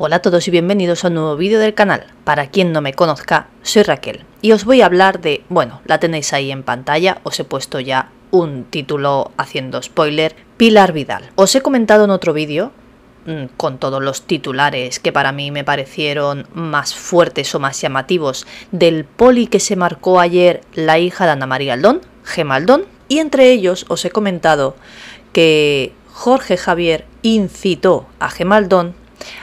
Hola a todos y bienvenidos a un nuevo vídeo del canal. Para quien no me conozca, soy Raquel y os voy a hablar de, bueno, la tenéis ahí en pantalla, os he puesto ya un título haciendo spoiler, Pilar Vidal. Os he comentado en otro vídeo, mm, con todos los titulares que para mí me parecieron más fuertes o más llamativos, del poli que se marcó ayer la hija de Ana María Aldón, Gemaldón, y entre ellos os he comentado que Jorge Javier incitó a Gemaldón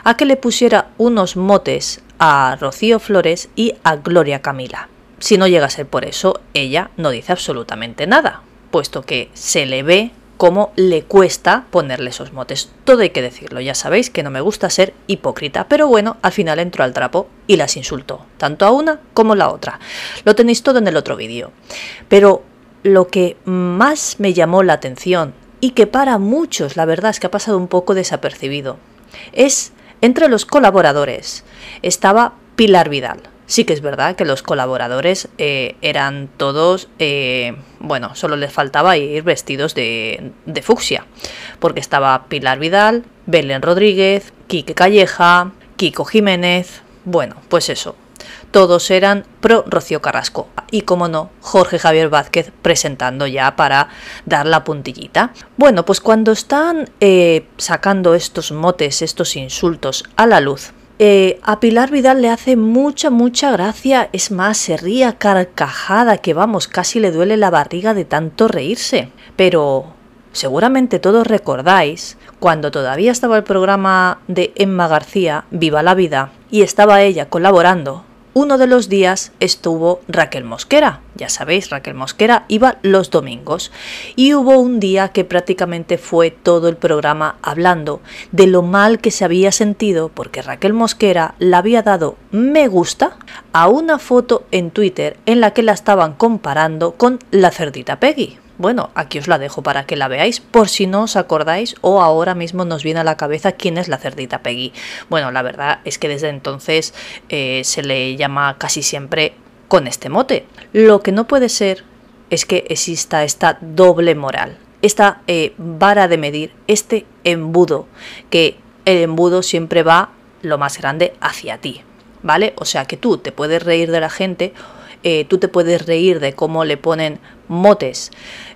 a que le pusiera unos motes a Rocío Flores y a Gloria Camila. Si no llega a ser por eso, ella no dice absolutamente nada, puesto que se le ve cómo le cuesta ponerle esos motes. Todo hay que decirlo, ya sabéis que no me gusta ser hipócrita, pero bueno, al final entró al trapo y las insultó, tanto a una como a la otra. Lo tenéis todo en el otro vídeo. Pero lo que más me llamó la atención y que para muchos la verdad es que ha pasado un poco desapercibido es entre los colaboradores. Estaba Pilar Vidal. Sí que es verdad que los colaboradores eh, eran todos, eh, bueno, solo les faltaba ir vestidos de, de fucsia, porque estaba Pilar Vidal, Belén Rodríguez, Quique Calleja, Kiko Jiménez, bueno, pues eso, todos eran pro Rocío Carrasco. Y como no, Jorge Javier Vázquez presentando ya para dar la puntillita. Bueno, pues cuando están eh, sacando estos motes, estos insultos a la luz, eh, a Pilar Vidal le hace mucha, mucha gracia. Es más, se ría carcajada que vamos, casi le duele la barriga de tanto reírse. Pero seguramente todos recordáis cuando todavía estaba el programa de Emma García, Viva la Vida, y estaba ella colaborando uno de los días estuvo Raquel Mosquera. Ya sabéis, Raquel Mosquera iba los domingos. Y hubo un día que prácticamente fue todo el programa hablando de lo mal que se había sentido porque Raquel Mosquera le había dado me gusta a una foto en Twitter en la que la estaban comparando con la cerdita Peggy. Bueno, aquí os la dejo para que la veáis por si no os acordáis o ahora mismo nos viene a la cabeza quién es la cerdita Peggy. Bueno, la verdad es que desde entonces eh, se le llama casi siempre con este mote. Lo que no puede ser es que exista esta doble moral, esta eh, vara de medir, este embudo, que el embudo siempre va lo más grande hacia ti, ¿vale? O sea que tú te puedes reír de la gente eh, tú te puedes reír de cómo le ponen motes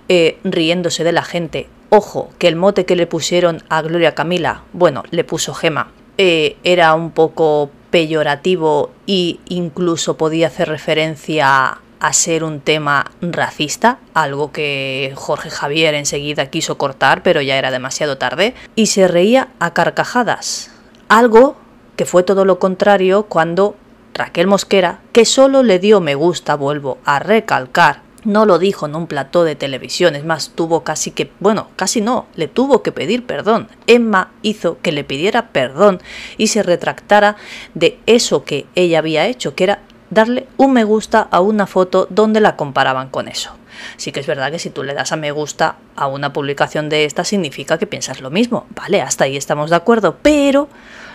eh, riéndose de la gente. Ojo, que el mote que le pusieron a Gloria Camila, bueno, le puso Gema, eh, era un poco peyorativo e incluso podía hacer referencia a ser un tema racista, algo que Jorge Javier enseguida quiso cortar, pero ya era demasiado tarde, y se reía a carcajadas, algo que fue todo lo contrario cuando Raquel Mosquera, que solo le dio me gusta, vuelvo a recalcar, no lo dijo en un plató de televisión, es más, tuvo casi que, bueno, casi no, le tuvo que pedir perdón. Emma hizo que le pidiera perdón y se retractara de eso que ella había hecho, que era darle un me gusta a una foto donde la comparaban con eso. Sí que es verdad que si tú le das a me gusta a una publicación de esta significa que piensas lo mismo, vale, hasta ahí estamos de acuerdo, pero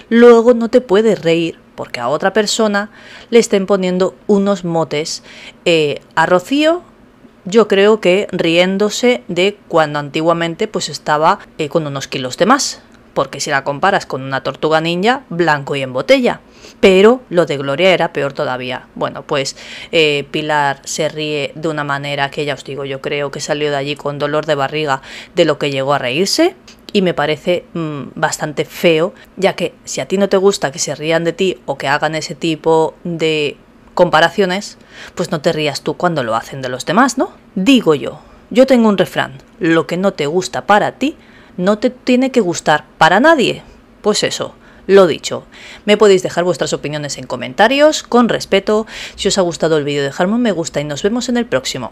luego no te puedes reír porque a otra persona le estén poniendo unos motes. Eh, a Rocío yo creo que riéndose de cuando antiguamente pues estaba eh, con unos kilos de más porque si la comparas con una tortuga ninja, blanco y en botella. Pero lo de Gloria era peor todavía. Bueno, pues eh, Pilar se ríe de una manera que ya os digo, yo creo que salió de allí con dolor de barriga de lo que llegó a reírse y me parece mm, bastante feo, ya que si a ti no te gusta que se rían de ti o que hagan ese tipo de comparaciones, pues no te rías tú cuando lo hacen de los demás, ¿no? Digo yo, yo tengo un refrán, lo que no te gusta para ti, no te tiene que gustar para nadie. Pues eso, lo dicho, me podéis dejar vuestras opiniones en comentarios, con respeto. Si os ha gustado el vídeo, dejadme un me gusta y nos vemos en el próximo.